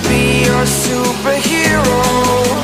be your superhero.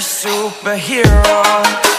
superhero.